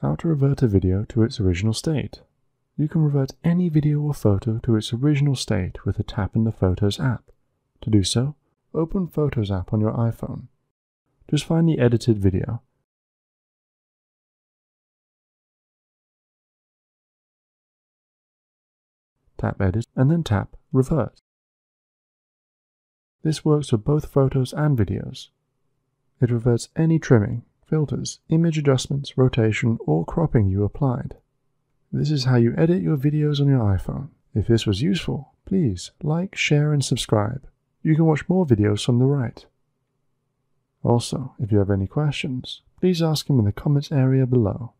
How to revert a video to its original state. You can revert any video or photo to its original state with a tap in the Photos app. To do so, open Photos app on your iPhone. Just find the edited video. Tap Edit and then tap Revert. This works for both photos and videos. It reverts any trimming, filters, image adjustments, rotation, or cropping you applied. This is how you edit your videos on your iPhone. If this was useful, please like, share, and subscribe. You can watch more videos from the right. Also, if you have any questions, please ask them in the comments area below.